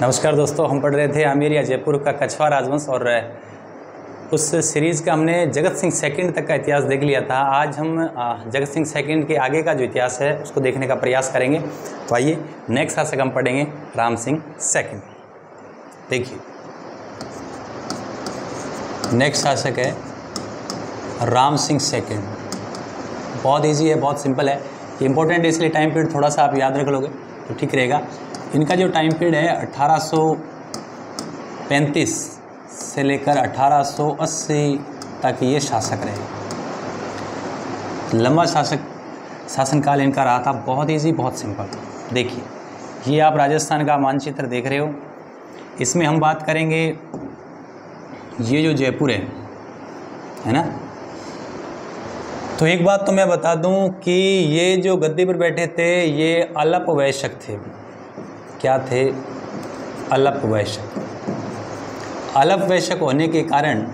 नमस्कार दोस्तों, हम पढ़ रहे थे आमिर या जयपुर का कछवा राजवंश और उस सीरीज़ का हमने जगत सिंह सेकंड तक का इतिहास देख लिया था। आज हम जगत सिंह सेकंड के आगे का जो इतिहास है, उसको देखने का प्रयास करेंगे। तो आइए नेक्स्ट शासक हम पढ़ेंगे राम सिंह सेकंड। देखिए। नेक्स्ट शासक है राम सिंह सेकंड। बहुत इजी है, बहुत सिंपल है। इंपॉर्टेंट इसलिए टाइम पीरियड थोड़ा सा आप याद रख लोगे तो ठीक रहेगा। इनका जो टाइम पीरियड है 1835 से लेकर 1880 तक ये शासक रहे। लंबा शासक, शासनकाल इनका रहा था, बहुत इजी बहुत सिंपल देखिए, ये आप राजस्थान का मानचित्र देख रहे हो। इसमें हम बात करेंगे, ये जो जयपुर है है ना? तो एक बात तो मैं बता दूँ कि ये जो गद्दी पर बैठे थे, ये अलप वैश्यक थे। क्या थे? अलप वैश्यक अलप वैश्यक होने के कारण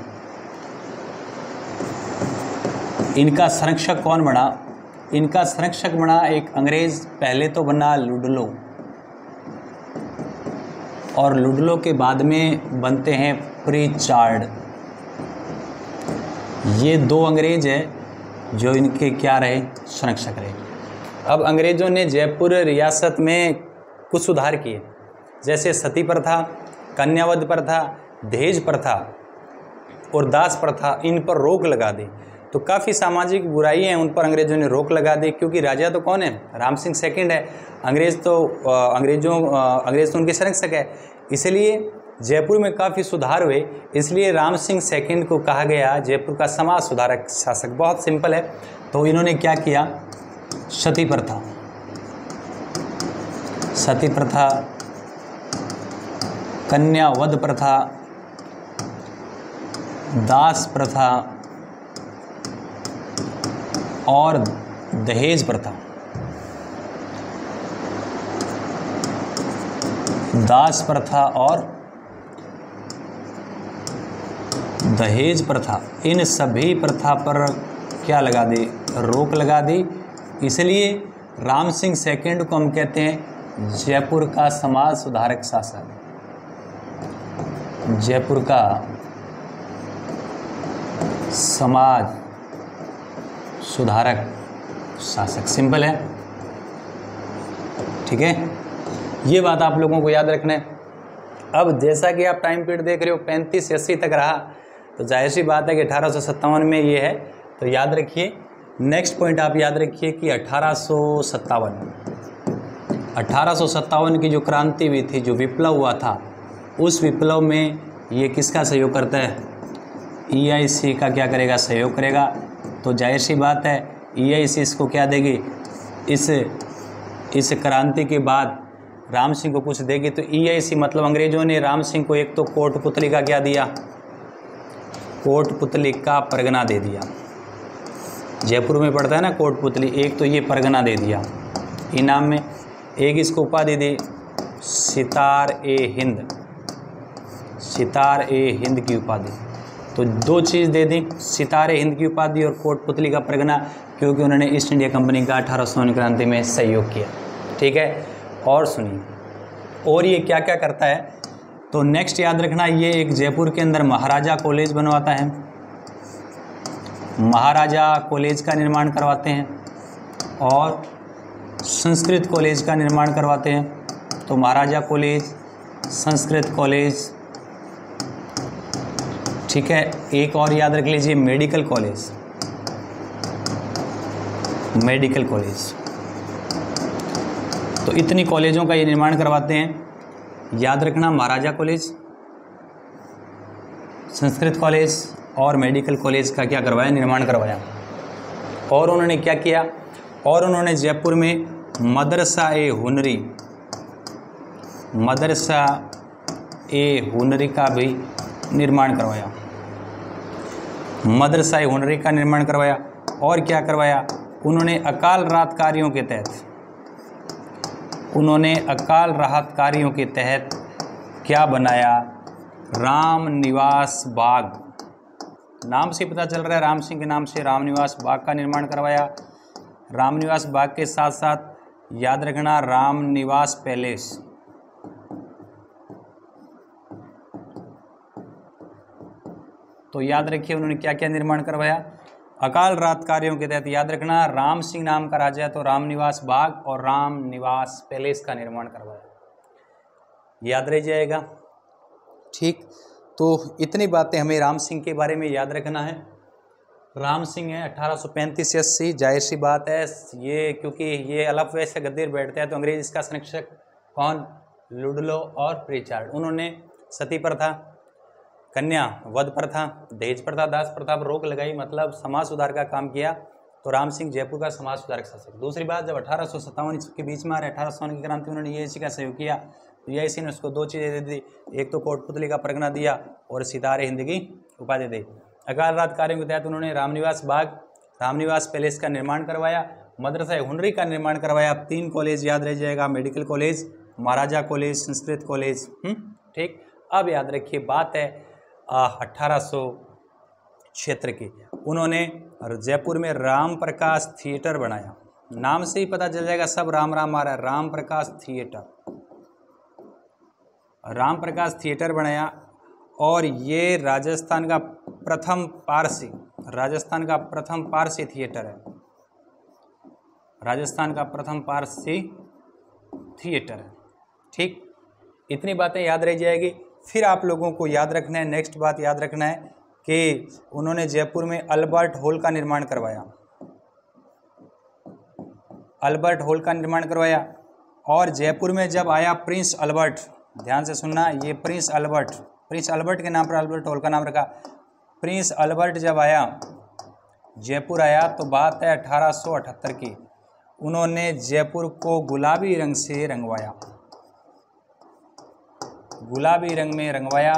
इनका संरक्षक कौन बना? इनका संरक्षक बना एक अंग्रेज़, पहले तो बना लुडलो। और लुडलो के बाद में बनते हैं प्रीचार्ड। ये दो अंग्रेज़ हैं जो इनके क्या रहे? संरक्षक रहे। अब अंग्रेज़ों ने जयपुर रियासत में कुछ सुधार किए। जैसे सती प्रथा कन्यावध प्रथा दहेज प्रथा और दास प्रथा इन पर रोक लगा दी। तो काफ़ी सामाजिक बुराई हैं, उन पर अंग्रेज़ों ने रोक लगा दी, क्योंकि राजा तो कौन है? राम सिंह सेकेंड है। अंग्रेज़ तो अंग्रेज़ों अंग्रेज़ तो उनके संरक्षक है। इसलिए जयपुर में काफ़ी सुधार हुए। इसलिए राम सिंह सेकेंड को कहा गया, जयपुर का समाज सुधारक शासक। बहुत सिंपल है। तो इन्होंने क्या किया? सती प्रथा सती प्रथा, कन्या वध प्रथा, दास प्रथा और दहेज प्रथा। दास प्रथा और दहेज प्रथा, इन सभी प्रथा पर क्या लगा दी? रोक लगा दी। इसलिए राम सिंह सेकेंड को हम कहते हैं जयपुर का समाज सुधारक शासक जयपुर का समाज सुधारक शासक। सिंपल है। ठीक है? ये बात आप लोगों को याद रखना है। अब जैसा कि आप टाइम पीरियड देख रहे हो, पैंतीस से अस्सी तक रहा तो ज़ाहिर सी बात है कि अठारह सौ सत्तावन में ये है। तो याद रखिए नेक्स्ट पॉइंट आप याद रखिए कि अठारह सौ सत्तावन अठारह की जो क्रांति हुई थी, जो विप्लव हुआ था, उस विप्लव में ये किसका सहयोग करता है? ईआईसी का क्या करेगा? सहयोग करेगा। तो ज़ाहिर सी बात है ईआईसी इसको क्या देगी? इस इस क्रांति के बाद राम सिंह को कुछ देगी। तो ईआईसी मतलब अंग्रेज़ों ने राम सिंह को एक तो कोट पुतली का क्या दिया? कोट पुतली का परगना दे दिया। जयपुर में पड़ता है ना कोट पुतली, एक तो ये परगना दे दिया। इनाम में एक इसको उपाधि दी, सितार ए हिंद। सितार ए हिंद की उपाधि। तो दो चीज़ दे दी, सितारे हिंद की उपाधि और कोट पुतली का परगना, क्योंकि उन्होंने ईस्ट इंडिया कंपनी का अठारह सौ क्रांति में सहयोग किया। ठीक है? और सुनिए। और ये क्या क्या करता है? तो नेक्स्ट याद रखना, ये एक जयपुर के अंदर महाराजा कॉलेज बनवाता है। महाराजा कॉलेज का निर्माण करवाते हैं। और संस्कृत कॉलेज का निर्माण करवाते हैं। तो महाराजा कॉलेज, संस्कृत कॉलेज, ठीक है, एक और याद रख लीजिए, मेडिकल कॉलेज। Medical college. तो इतनी कॉलेजों का ये निर्माण करवाते हैं। याद रखना, महाराजा कॉलेज, संस्कृत कॉलेज और मेडिकल कॉलेज का क्या करवाया, निर्माण करवाया। और उन्होंने क्या किया? और उन्होंने जयपुर में मदरसा ए हुनरी। मदरसा ए हुनरी का भी निर्माण करवाया। मदरसा ए हुनरी का निर्माण करवाया और क्या करवाया? उन्होंने अकाल राहत कार्यों के तहत, उन्होंने अकाल राहत कार्यों के तहत क्या बनाया? राम निवास बाग। नाम से पता चल रहा है, राम सिंह के नाम से राम निवास बाग का निर्माण करवाया। राम निवास बाग के साथ साथ याद रखना, राम निवास पैलेस। तो याद रखिए उन्होंने क्या क्या निर्माण करवाया? अकाल रात कार्यों के तहत याद रखना, राम सिंह नाम का राजा तो राम निवास बाग और राम निवास पैलेस का निर्माण करवाया। याद रह जाएगा। ठीक तो इतनी बातें हमें राम सिंह के बारे में याद रखना है। राम सिंह है, अठारह सौ अस्सी, ज़ाहिर सी बात है, ये क्योंकि ये अलफ वैसे गद्दीर बैठते हैं तो अंग्रेज़ इसका संरक्षक कौन? लुडलो और प्रिचार्ड। उन्होंने सती प्रथा कन्या वध प्रथा दहेज प्रथा दास प्रथा पर रोक लगाई मतलब समाज सुधार का काम किया तो राम सिंह जयपुर का समाज सुधारक शासक। दूसरी बात, जब अठारह सौ सत्तावन के बीच में आ रहे, अठारह सौ की क्रांति उन्होंने ये का सहयोग किया तो ये ने उसको दो चीज़ें दे दी, एक तो कोटपुतली का परगना दिया और सितारे हिंद की उपाधि दी। अकाल रात कार्यों के तहत उन्होंने रामनिवास बाग रामनिवास पैलेस का निर्माण करवाया मदरसा हुनरी का निर्माण करवाया। तीन कॉलेज याद रह जाएगा medical college Maharaja college Sanskrit college हम्म, ठीक? अब याद रखिए बात है अट्ठारह क्षेत्र की। उन्होंने जयपुर में राम प्रकाश थिएटर बनाया। नाम से ही पता चल जाएगा सब राम राम आ रहा है। राम प्रकाश थिएटर। राम प्रकाश थिएटर बनाया और ये राजस्थान का प्रथम पारसी, राजस्थान का प्रथम पारसी थिएटर है। राजस्थान का प्रथम पारसी थिएटर है। ठीक? इतनी बातें याद रह जाएगी। फिर आप लोगों को याद रखना है नेक्स्ट बात याद रखना है कि उन्होंने जयपुर में अल्बर्ट हॉल का निर्माण करवाया। अल्बर्ट हॉल का निर्माण करवाया और जयपुर में जब आया प्रिंस अल्बर्ट, ध्यान से सुनना, ये प्रिंस अल्बर्ट प्रिंस अल्बर्ट के नाम पर अल्बर्ट हॉल का नाम रखा। प्रिंस अल्बर्ट जब आया, जयपुर आया तो बात है अठारह सौ अठहत्तर की। उन्होंने जयपुर को गुलाबी रंग से रंगवाया। गुलाबी रंग में रंगवाया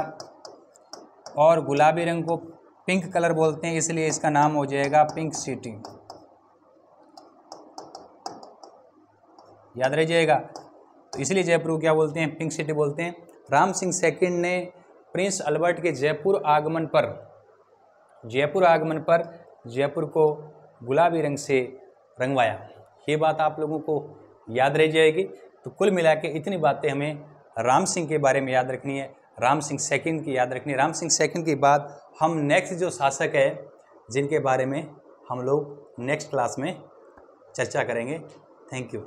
और गुलाबी रंग को पिंक कलर बोलते हैं, इसलिए इसका नाम हो जाएगा पिंक सिटी। याद रह जाएगा। तो इसलिए जयपुर को क्या बोलते हैं? पिंक सिटी बोलते हैं। राम सिंह सेकंड ने प्रिंस अल्बर्ट के जयपुर आगमन पर जयपुर आगमन पर जयपुर को गुलाबी रंग से रंगवाया। ये बात आप लोगों को याद रह जाएगी। तो कुल मिला के इतनी बातें हमें राम सिंह के बारे में याद रखनी है, राम सिंह सेकंड की याद रखनी है। राम सिंह सेकंड के बाद हम नेक्स्ट जो शासक है, जिनके बारे में हम लोग नेक्स्ट क्लास में चर्चा करेंगे। Thank you